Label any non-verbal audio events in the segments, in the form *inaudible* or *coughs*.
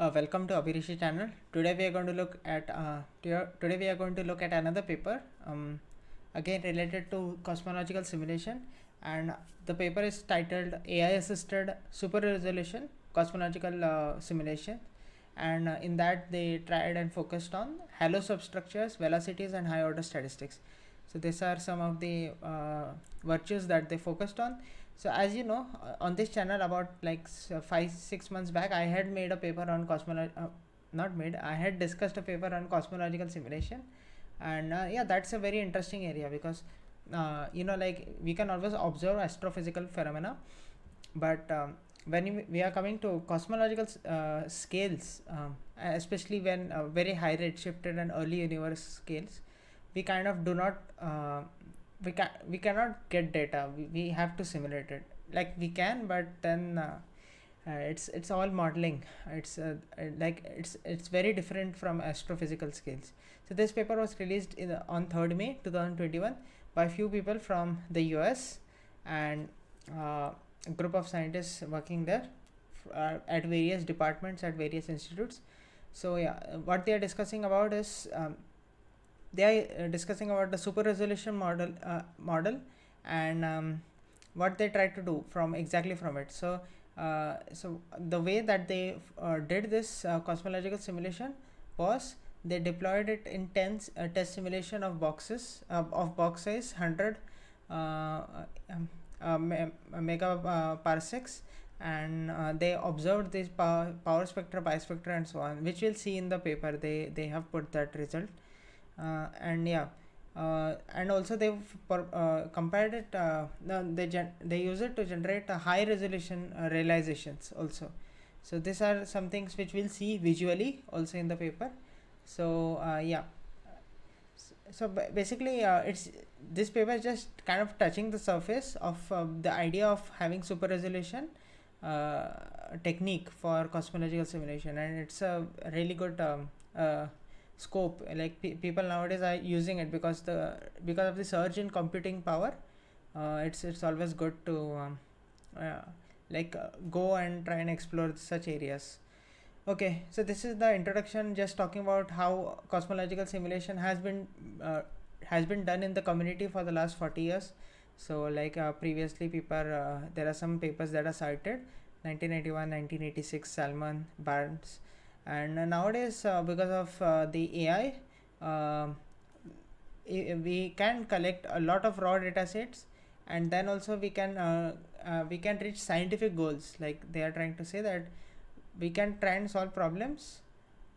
Uh, welcome to Abhirishi channel. Today we are going to look at uh, today we are going to look at another paper um, again related to cosmological simulation and the paper is titled AI assisted super resolution cosmological uh, simulation and uh, in that they tried and focused on halo substructures, velocities and high order statistics. So these are some of the uh, virtues that they focused on so as you know uh, on this channel about like uh, five six months back i had made a paper on cosmology uh, not made i had discussed a paper on cosmological simulation. And uh, yeah that's a very interesting area because uh, you know like we can always observe astrophysical phenomena. But um, when we are coming to cosmological uh, scales um, especially when very high redshifted and early universe scales we kind of do not we can we cannot get data. We, we have to simulate it. Like we can but then uh, uh, it's it's all modeling. It's uh, uh like it's it's very different from astrophysical scales. So this paper was released in on 3rd may 2021 by a few people from the us and uh, a group of scientists working there uh, at various departments at various institutes. So yeah what they are discussing about is um, they are uh, discussing about the super resolution model uh, model and um, what they try to do from exactly from it. So uh, so the way that they uh, did this uh, cosmological simulation was they deployed it in 10 uh, test simulation of boxes of box size 100 um, mega parsecs and they observed this power, power spectra bispectra and so on which we'll see in the paper. They they have put that result. uh, and yeah uh, and also they uh, compared it they they use it to generate high resolution realizations also. So these are some things which we'll see visually also in the paper. So yeah. So basically uh, it's this paper is just kind of touching the surface of uh, the idea of having super resolution uh, technique for cosmological simulation. And it's a really good um, scope like pe- people nowadays are using it because the because of the surge in computing power uh, it's it's always good to um, uh, like uh, go and try and explore such areas. Okay so this is the introduction just talking about how cosmological simulation has been uh, has been done in the community for the last 40 years. So like uh, previously people uh, there are some papers that are cited 1991 1986 salmon barnes and nowadays uh, because of uh, the AI um, we can collect a lot of raw data sets and then also we can uh, uh, we can reach scientific goals. Like they are trying to say that we can try and solve problems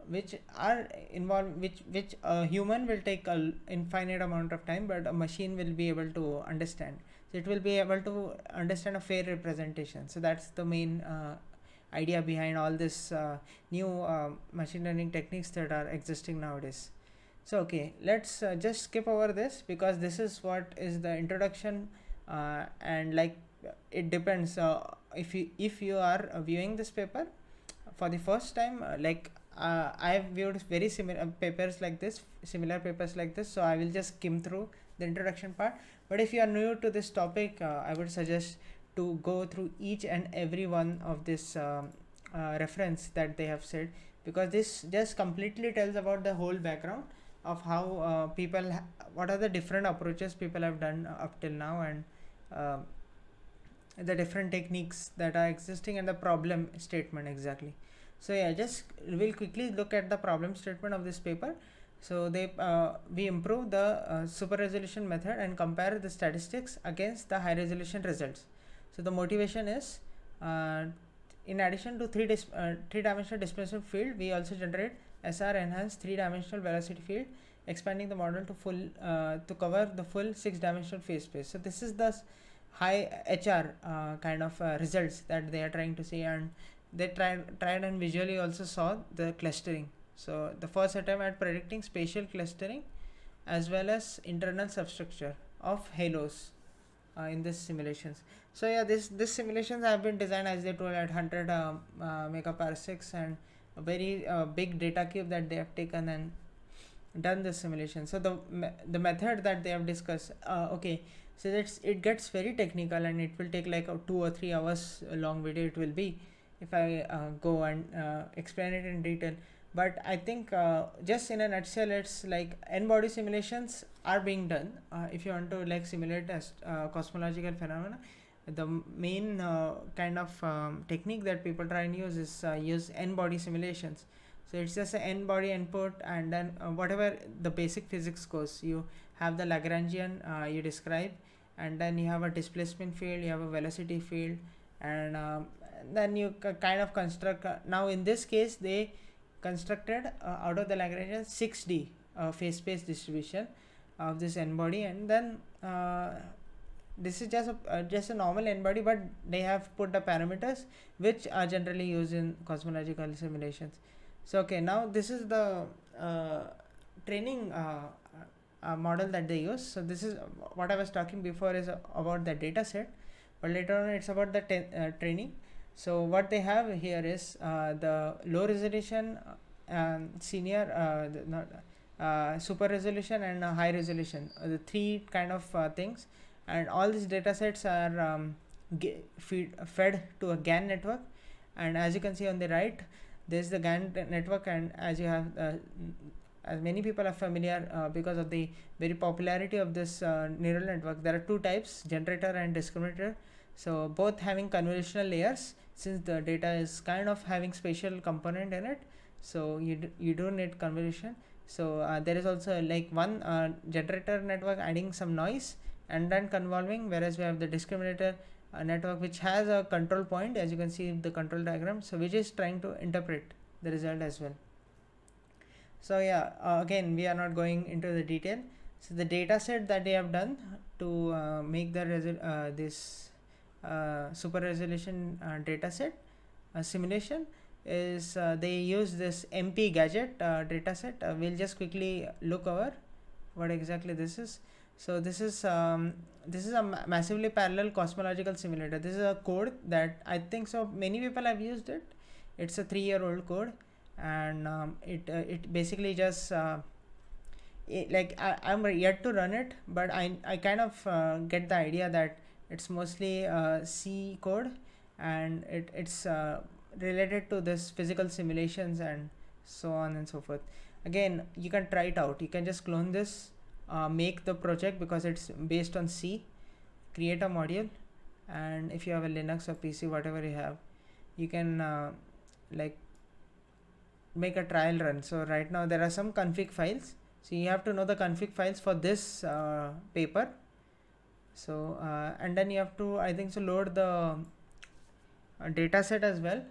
which are involved which which a human will take a infinite amount of time but a machine will be able to understand. So it will be able to understand a fair representation. So that's the main uh, idea behind all this uh, new uh, machine learning techniques that are existing nowadays. So okay let's uh, just skip over this because this is what is the introduction uh, and like it depends uh, if you if you are viewing this paper for the first time uh, like i have viewed very similar papers like this similar papers like this so i will just skim through the introduction part. But if you are new to this topic i would suggest to go through each and every one of this um, uh, reference that they have said because this just completely tells about the whole background of how uh, people ha- what are the different approaches people have done up till now and uh, the different techniques that are existing and the problem statement exactly. So yeah just we'll quickly look at the problem statement of this paper. So they uh, we improve the uh, super resolution method and compare the statistics against the high resolution results so the motivation is uh, in addition to three dis- uh, three dimensional displacement field, we also generate SR enhanced three dimensional velocity field, expanding the model to full uh, to cover the full six dimensional phase space. So this is the high HR uh, kind of uh, results that they are trying to see, and they tried tried and visually also saw the clustering. So the first attempt at predicting spatial clustering as well as internal substructure of halos uh, in this simulations so yeah this this simulations have been designed as they told at 100 uh, uh, megaparsecs and a very uh, big data cube that they have taken and done the simulation so the me- the method that they have discussed uh, okay so that's it gets very technical and it will take like a two or three hours long video it will be if I uh, go and explain it in detail. But I think uh, just in a nutshell, it's like n-body simulations are being done. Uh, if you want to like simulate as uh, cosmological phenomena, the main uh, kind of um, technique that people try and use is use n-body simulations. So it's just an n-body input, and then whatever the basic physics goes, you have the Lagrangian you describe, and then you have a displacement field, you have a velocity field, and um, then you kind of construct uh, now in this case they constructed uh, out of the Lagrangian 6D uh, phase space distribution of this n body. And then this is just a just a normal n body but they have put the parameters which are generally used in cosmological simulations. So okay now this is the uh, training uh, uh, model that they use. So this is what i was talking before is about the data set but later on it's about the training so what they have here is uh, the low resolution uh, senior uh, not uh, super resolution and high resolution. The three kind of things. And all these data sets are um, feed, fed to a GAN network. And as you can see on the right there's the GAN network. And as you have uh, as many people are familiar uh, because of the very popularity of this uh, neural network there are two types generator and discriminator so both having convolutional layers since the data is kind of having spatial component in it so you, do, you do need convolution. So uh, there is also like one uh, generator network adding some noise and then convolving whereas we have the discriminator uh, network which has a control point as you can see the control diagram so which is trying to interpret the result as well. So yeah uh, again we are not going into the detail. So the data set that they have done to uh, make the result uh, this super resolution uh, dataset uh, simulation is they use this MP gadget data dataset. we'll just quickly look over what exactly this is. So this is um, this is a massively parallel cosmological simulator. This is a code that I think so many people have used it. It's a three-year-old code, and um, it uh, it basically just uh, it, like I, I'm yet to run it, but I I kind of uh, get the idea that it's mostly uh, C code and it, it's uh, related to this physical simulations and so on and so forth. Again you can try it out. You can just clone this uh, make the project because it's based on C. Create a module and if you have a Linux or PC whatever you have you can uh, like make a trial run. So right now there are some config files. So you have to know the config files for this uh, paper so uh, and then you have to i think so load the uh, data set as well.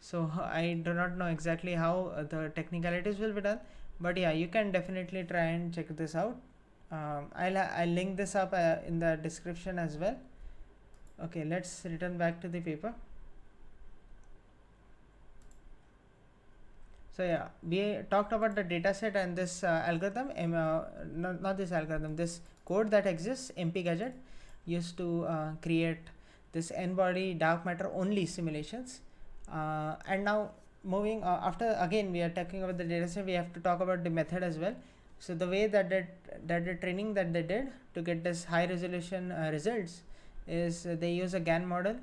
So *laughs* i do not know exactly how uh, the technicalities will be done but yeah you can definitely try and check this out. Um, i'll i'll link this up uh, in the description as well. Okay let's return back to the paper so yeah we talked about the dataset and this uh, algorithm um, uh, not, not this algorithm this code that exists mp gadget used to uh, create this n-body dark matter only simulations. Uh, and now moving uh, after again we are talking about the dataset we have to talk about the method as well. So the way that that, that the training that they did to get this high resolution uh, results is they use a GAN model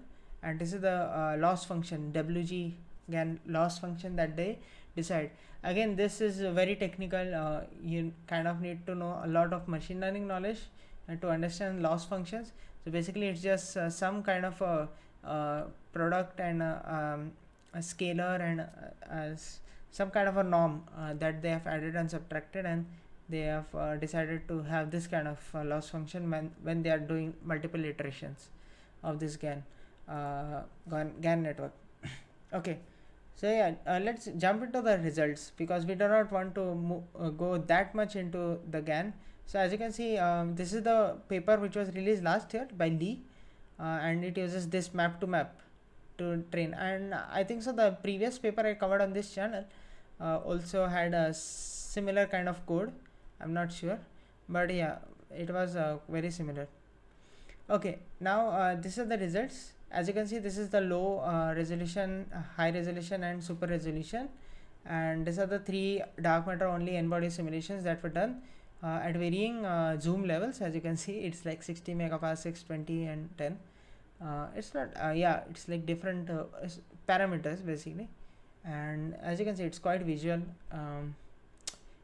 and this is the loss function WG GAN loss function that they decide. Again this is very technical uh, you kind of need to know a lot of machine learning knowledge to understand loss functions. So basically it's just uh, some kind of a, a product and a, um, a scalar and uh, some kind of a norm uh, that they have added and subtracted and they have uh, decided to have this kind of uh, loss function when, when they are doing multiple iterations of this GAN GAN, GAN network. *coughs* Okay so yeah uh, let's jump into the results because we do not want to uh, go that much into the GAN. So as you can see um, this is the paper which was released last year by Li uh, and it uses this map2map to train. And I think so the previous paper I covered on this channel uh, also had a similar kind of code. I'm not sure but yeah it was uh, very similar. Okay now uh, these are the results as you can see this is the low uh, resolution uh, high resolution and super resolution. And these are the three dark matter only n-body simulations that were done uh, at varying uh, zoom levels. As you can see it's like 60 megaparsec 20 and 10 uh, it's not uh, yeah it's like different parameters basically. And as you can see it's quite visual. Um,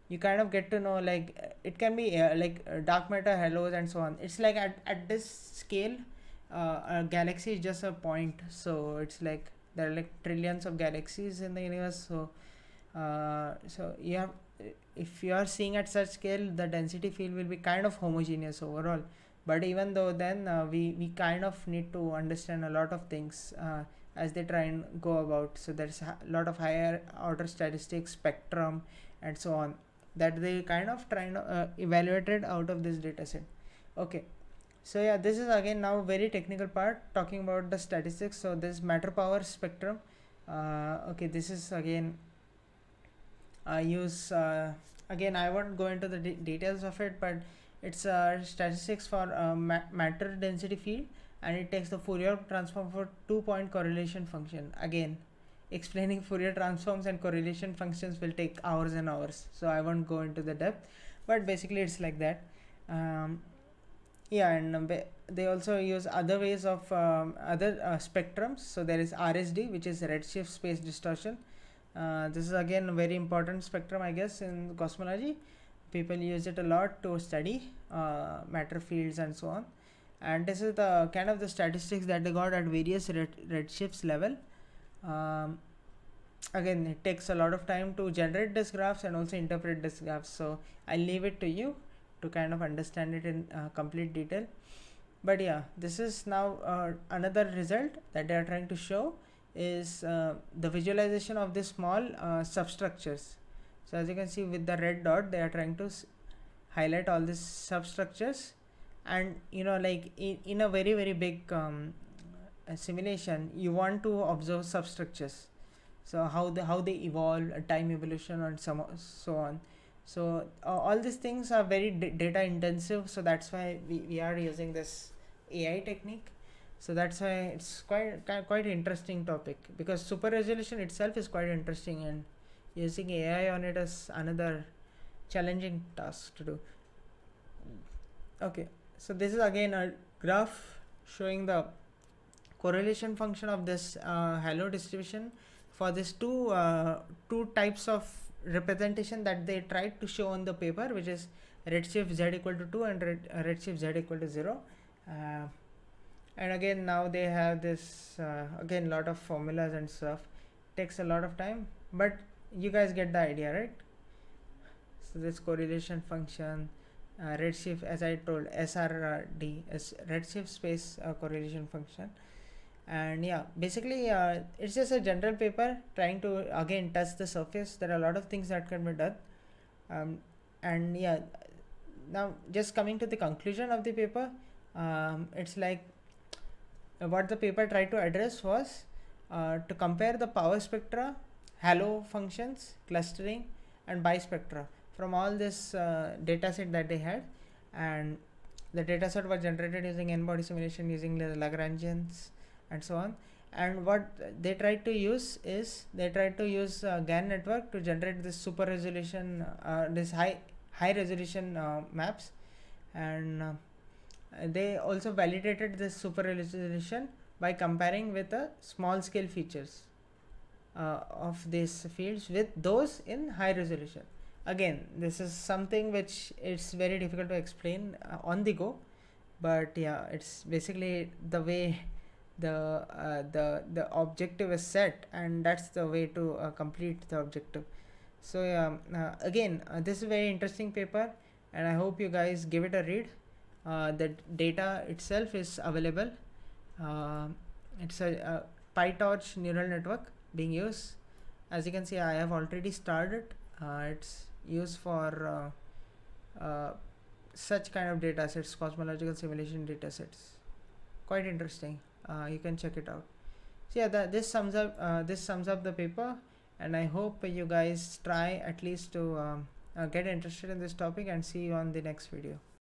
you kind of get to know like it can be like dark matter halos and so on. It's like at, at this scale a galaxy is just a point. So it's like there are like trillions of galaxies in the universe. So uh, so you have if you are seeing at such scale the density field will be kind of homogeneous overall. But even though then uh, we we kind of need to understand a lot of things uh, as they try and go about. So there's a lot of higher order statistics spectrum and so on that they kind of try and uh, evaluated out of this data set okay so yeah this is again now very technical part talking about the statistics. So this matter power spectrum uh, okay this is again I use uh, again I won't go into the de details of it but it's uh, statistics for ma matter density field and it takes the Fourier transform for two point correlation function. Again explaining Fourier transforms and correlation functions will take hours and hours. So I won't go into the depth but basically it's like that. Um, yeah and um, they also use other ways of um, other uh, spectrums. So there is RSD which is redshift space distortion. Uh, this is again a very important spectrum I guess in cosmology. People use it a lot to study uh, matter fields and so on. And this is the kind of the statistics that they got at various red, redshifts level. Um, again it takes a lot of time to generate these graphs and also interpret these graphs. So I'll leave it to you to kind of understand it in uh, complete detail. But yeah this is now uh, another result that they are trying to show is uh, the visualization of these small uh, substructures. So as you can see with the red dot they are trying to highlight all these substructures. And you know like in, in a very very big um, simulation you want to observe substructures. So how the how they evolve time evolution and some so on so uh, all these things are very data intensive so that's why we, we are using this ai technique. So that's why it's quite quite interesting topic because super resolution itself is quite interesting and using ai on it is another challenging task to do. Okay so this is again a graph showing the correlation function of this uh, halo distribution for these two uh, two types of representation that they tried to show on the paper which is redshift z equal to 2 and red, uh, redshift z equal to 0 uh, and again now they have this uh, again lot of formulas and stuff. Takes a lot of time but you guys get the idea right? So this correlation function uh, redshift as I told SRD is redshift space uh, correlation function and yeah basically uh, it's just a general paper trying to again touch the surface. There are a lot of things that can be done. Um, and yeah now just coming to the conclusion of the paper um, it's like what the paper tried to address was uh, to compare the power spectra halo functions clustering and bispectra from all this uh, data set that they had. And the data set was generated using n-body simulation using the Lagrangians and so on. And what they tried to use is they tried to use uh, GAN network to generate this super resolution uh, this high high resolution uh, maps. And uh, they also validated this super resolution by comparing with the small scale features uh, of these fields with those in high resolution. Again this is something which it's very difficult to explain uh, on the go but yeah it's basically the way the uh, the the objective is set and that's the way to uh, complete the objective. So yeah uh, again uh, this is a very interesting paper and i hope you guys give it a read. Uh, the data itself is available. It's a, a pytorch neural network being used. As you can see i have already started. It's used for uh, uh, such kind of data sets cosmological simulation data sets. Quite interesting. uh, you can check it out. So yeah the, this sums up uh, this sums up the paper and i hope you guys try at least to um, uh, get interested in this topic and see you on the next video